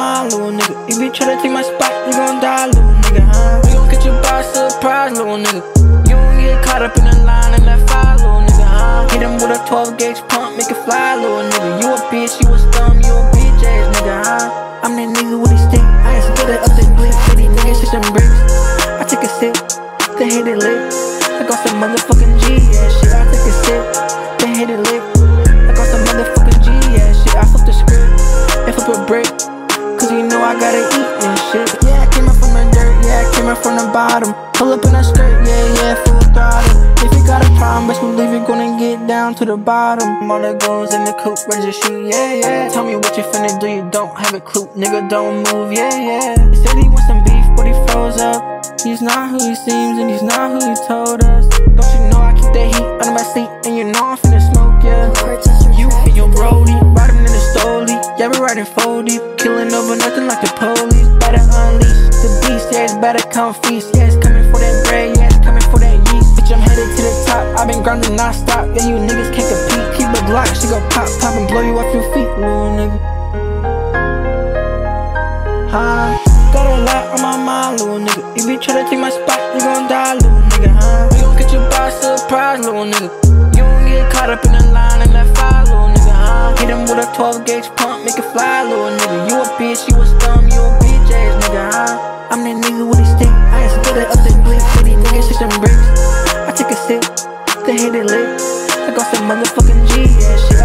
little nigga. If you try to take my spot, you gon' die, little nigga, huh? We gon' get you by surprise, little nigga. You don't get caught up in the line and that fire, little nigga, huh? Hit him with a 12 gauge pump, make it fly, little nigga. You a bitch, you a scum, you a bitch ass nigga, huh? I'm that nigga with a stick. I ain't split it up the blick. City niggas shit them bricks. I take a sip, then hit it lit. I got some motherfucking G, shit. I take a sip, from the bottom. Pull up in a skirt, yeah, yeah, full throttle. If you got a problem, best believe you're gonna get down to the bottom. All the goons in the coupe, ready to shoot, yeah, yeah. Tell me what you finna do, you don't have a clue. Nigga, don't move, yeah, yeah. He said he wants some beef, but he froze up. He's not who he seems, and he's not who he told us. Don't you know I keep that heat under my seat, and you know I'm finna smoke, yeah. You and your Brody, riding in the stoley. Yeah, we riding 4 deep, killing over nothing like the police. Better better come feast. Yeah, it's coming for that bread, yeah, it's coming for that yeast. Bitch, I'm headed to the top, I've been grinding non-stop. Yeah, you niggas can't compete. Keep a Glock, she gon' pop, pop and blow you off your feet, little nigga. Huh? Got a lot on my mind, little nigga. If you try to take my spot, you gon' die, little nigga, huh? We gon' get you by surprise, little nigga. You don't get caught up in the line and that fire, little nigga, huh? Hit him with a 12 gauge pump. motherfucking G, yeah, shit.